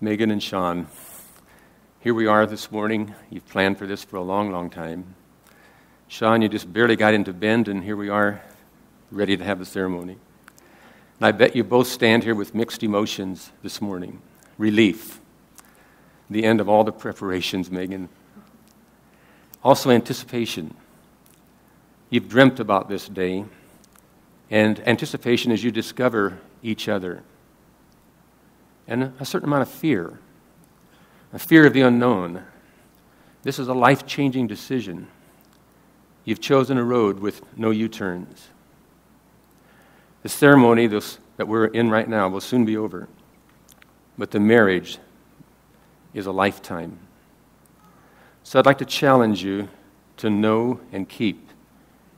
Megan and Shawn, here we are this morning. You've planned for this for a long, long time. Shawn, you just barely got into Bend, and here we are, ready to have the ceremony. And I bet you both stand here with mixed emotions this morning relief, the end of all the preparations, Megan. Also, anticipation. You've dreamt about this day, and anticipation as you discover each other, and a certain amount of fear, a fear of the unknown. This is a life changing decision. You've chosen a road with no U turns. The ceremony that we're in right now will soon be over, but the marriage is a lifetime. So I'd like to challenge you to know and keep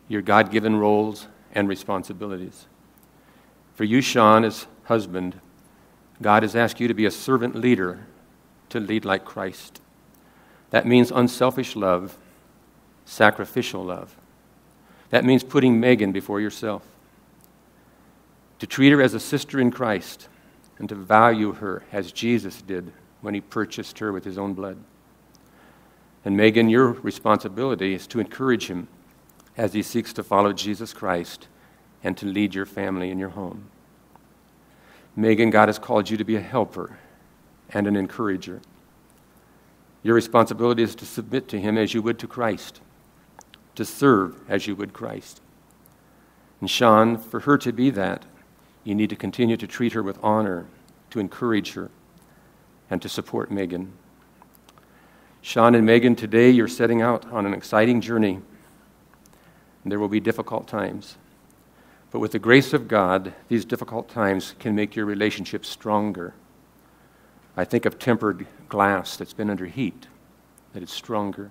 your God given roles and responsibilities. For you, Shawn, as husband, God has asked you to be a servant leader to lead like Christ. That means unselfish love, sacrificial love. That means putting Megan before yourself. To treat her as a sister in Christ and to value her as Jesus did when he purchased her with his own blood. And Megan, your responsibility is to encourage him as he seeks to follow Jesus Christ and to lead your family in your home. Megan, God has called you to be a helper and an encourager. Your responsibility is to submit to Him as you would to Christ, to serve as you would Christ. And Shawn, for her to be that, you need to continue to treat her with honor, to encourage her, and to support Megan. Shawn and Megan, today you're setting out on an exciting journey. There will be difficult times. But with the grace of God, these difficult times can make your relationship stronger. I think of tempered glass that's been under heat, that it's stronger.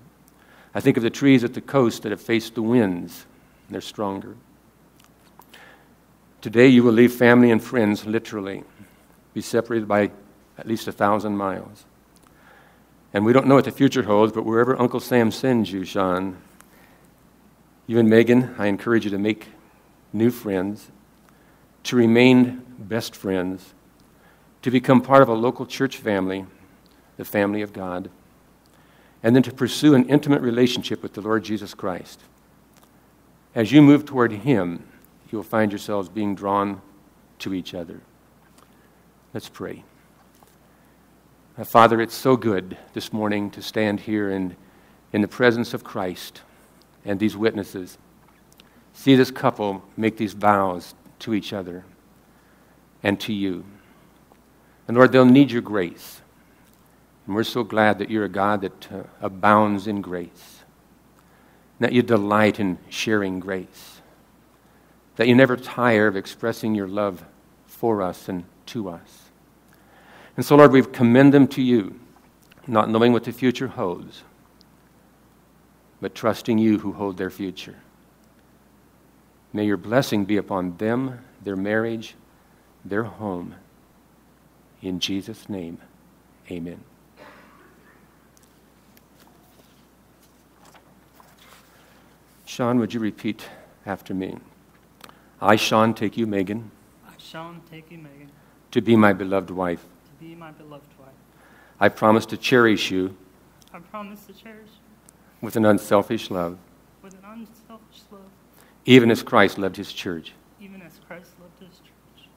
I think of the trees at the coast that have faced the winds, and they're stronger. Today, you will leave family and friends literally, be separated by at least a thousand miles. And we don't know what the future holds, but wherever Uncle Sam sends you, Shawn, you and Megan, I encourage you to make new friends, to remain best friends, to become part of a local church family, the family of God, and then to pursue an intimate relationship with the Lord Jesus Christ. As you move toward Him, you will find yourselves being drawn to each other. Let's pray. Father, it's so good this morning to stand here and in the presence of Christ and these witnesses see this couple make these vows to each other and to you. And Lord, they'll need your grace. And we're so glad that you're a God that uh, abounds in grace, that you delight in sharing grace, that you never tire of expressing your love for us and to us. And so, Lord, we commend them to you, not knowing what the future holds, but trusting you who hold their future. May your blessing be upon them, their marriage, their home. In Jesus' name, amen. Shawn, would you repeat after me? I, Shawn, take you, Megan. I, Shawn, take you, Megan. To be my beloved wife. To be my beloved wife. I promise to cherish you. I promise to cherish you. With an unselfish love. With an unselfish love even as Christ loved his church. Even as Christ loved his church.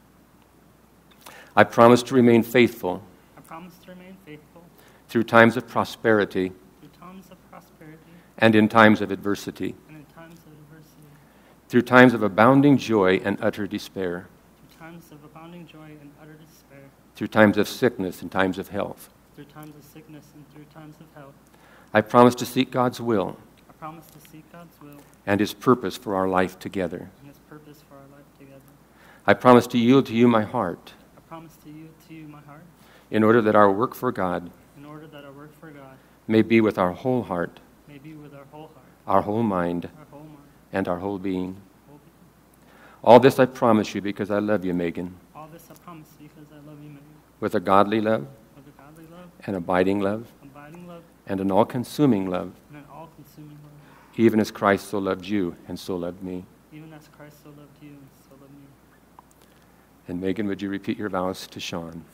I promise to remain faithful. I promise to remain faithful. Through times of prosperity. Through times of prosperity. And in times of adversity. And in times of adversity. Through times of abounding joy and utter despair. Through times of abounding joy and utter despair. Through times of sickness and times of health. Through times of sickness and through times of health. I promise to seek God's will. Promise to seek God's will and His purpose for our life together. And His purpose for our life together. I promise to yield to you my heart. I promise to yield to you my heart. In order that our work for God. In order that our work for God. May be with our whole heart. May be with our whole heart. Our whole mind. Our whole mind. And our whole being. Whole being. All this I promise you because I love you, Megan. All this I promise you because I love you, Megan. With a godly love. With a godly love. An abiding love. Abiding love. And an all-consuming love. And an all-consuming love even as Christ so loved you and so loved me. Even as Christ so loved you and so loved me. And Megan, would you repeat your vows to Shawn?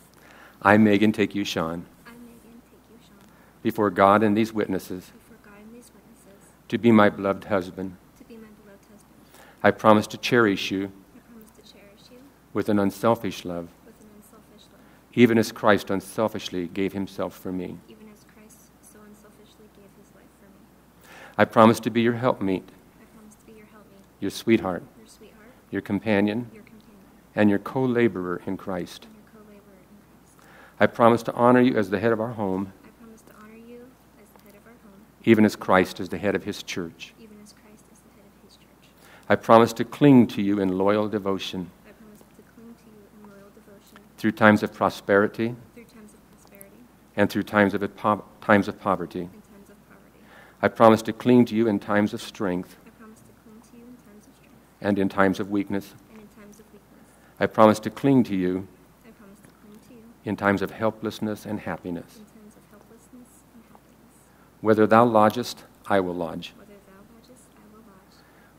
I, Megan, take you, Shawn, I, Megan, take you, Shawn, before God and these witnesses, before God and these witnesses, to be my beloved husband. to be my beloved husband. I promise to cherish you I promise to cherish you with an unselfish love, with an unselfish love, even as Christ unselfishly gave himself for me. even as Christ so unselfishly gave his life for me. I promise to be your helpmeet, I promise to be your helpmate, your sweetheart, your sweetheart, your companion, your companion, and your co laborer in Christ. and your co-laborer in Christ. I promise to honor you as the head of our home, I promise to honor you as the head of our home, even as Christ is the head of his church. even as Christ is the head of his church. I promise to cling to you in loyal devotion. I promise to cling to you in loyal devotion. Through times of prosperity. Through times of prosperity. And through times of, po- times of poverty. and times of poverty. I promise to cling to you in times of strength I promise to cling to you in times of strength and in times of weakness. and in times of weakness. I promise to cling to you I promise to cling to you in times of helplessness and happiness. in times of helplessness and happiness. Whether thou lodgest, I will lodge. Whether thou lodgest, I will lodge.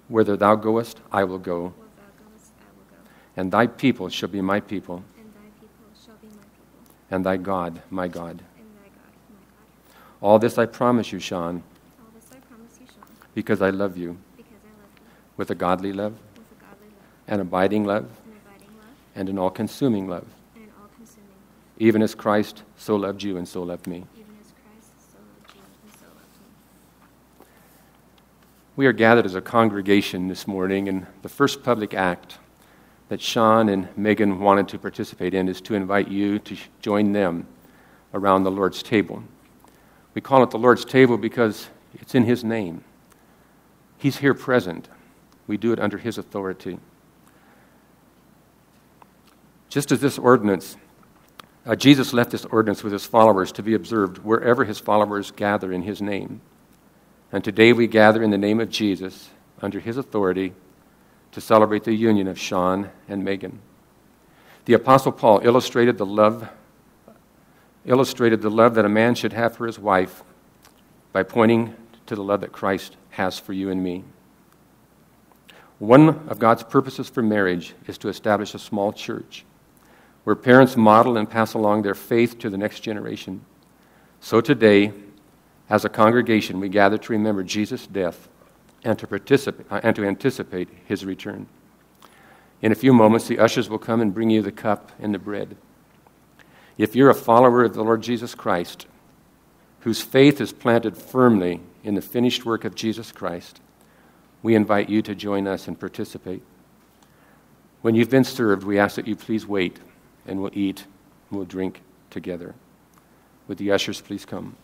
Whither thou goest, I will go. Where thou goest, I will go. And thy people shall be my people, And thy people shall be my people, and thy God my God. and thy God my God. All this I promise you, Shawn, All this I promise you, Shawn, because I love you because I love you, with a godly love, with a godly love, an abiding love, an abiding love, and an all consuming love, and an all-consuming love, even as Christ so loved you and so loved me. even as Christ so loved you and so loved me. We are gathered as a congregation this morning, and the first public act that Shawn and Megan wanted to participate in is to invite you to join them around the Lord's table. We call it the Lord's table because it's in His name. He's here present. We do it under His authority. Just as this ordinance, uh, Jesus left this ordinance with His followers to be observed wherever His followers gather in His name. And today we gather in the name of Jesus, under his authority, to celebrate the union of Shawn and Megan. The Apostle Paul illustrated the love, illustrated the love that a man should have for his wife by pointing to the love that Christ has for you and me. One of God's purposes for marriage is to establish a small church where parents model and pass along their faith to the next generation. So today, as a congregation, we gather to remember Jesus' death and to, participate, uh, and to anticipate his return. In a few moments, the ushers will come and bring you the cup and the bread. If you're a follower of the Lord Jesus Christ, whose faith is planted firmly in the finished work of Jesus Christ, we invite you to join us and participate. When you've been served, we ask that you please wait and we'll eat and we'll drink together. Would the ushers please come?